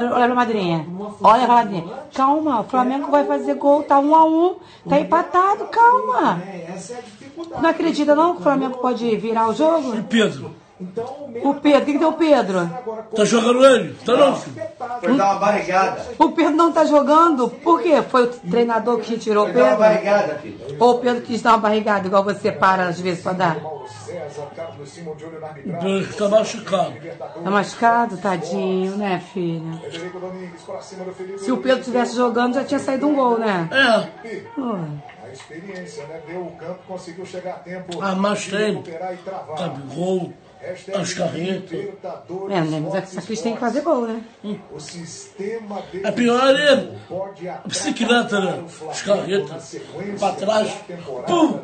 Olha pra madrinha. Olha pra madrinha. Calma, o Flamengo vai fazer gol, tá um a um, tá empatado, calma. Não acredita não que o Flamengo pode virar o E jogo? Pedro? O Pedro, o que, que deu o Pedro? Tá jogando ele? Tá não, filho? Foi dar uma barrigada. O Pedro não tá jogando? Por quê? Foi o treinador que tirou o Foi dar uma Pedro? barrigada, filho. Ou o Pedro quis dar uma barrigada, igual você para às vezes pra dar? O Pedro tá machucado. Tá machucado, tadinho, né, filho? Se o Pedro estivesse jogando, já tinha saído um gol, né? É. A experiência, né? Deu o campo, conseguiu chegar a tempo. Ah, mas de tem. recuperar e travar. Gabigol, Hashtag Ascarreta. Libertadores É, né? Mas a Cris tem que fazer gol, né? O sistema É pior ele. pode A bicicleta, né? o na sequência Pra trás. Pum.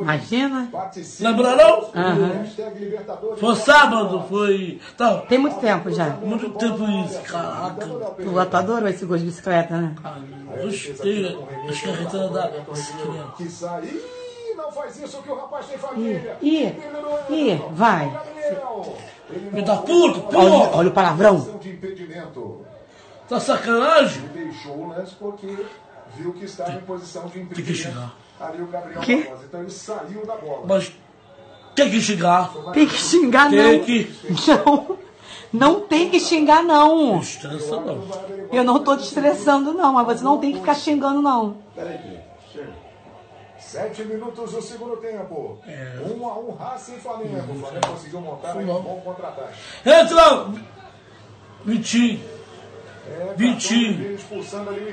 Imagina. Participe Lembra não? Aham. Hashtag Libertadores Foi sábado, foi. Tá, Tem muito tempo já. muito tempo isso, caraca. Tu adorou esse gol de bicicleta, né? Eu Gostei, as carretas da bicicleta. Que não faz isso que o rapaz tem família. Ih, ih, ih, vai. Me dá puto, Olha, porra! olha o palavrão. de impedimento. Tá sacanagem? Deixou o lance porque viu que estava em posição de que impedimento. chegar. Ali o Gabriel Que? Barbosa. Então ele saiu da bola. Mas tem que chegar. Tem que xingar, Tem não. que. Não. Não tem que xingar, não. Estressa não. Eu não tô te estressando, não. Mas você não tem que ficar xingando, não. Peraí. Chega. Sete minutos do segundo tempo. É. Um a um, Racing e Flamengo. O Flamengo conseguiu montar um bom contra-ataque. Entra! Vitinho! É, Vitinho. expulsando ali